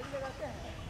आगे लगाते हैं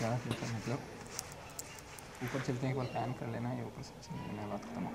ज़्यादा मतलब ऊपर चलते हैं एक बार फ़ैन कर लेना है ऊपर से चल लेना बात खत्म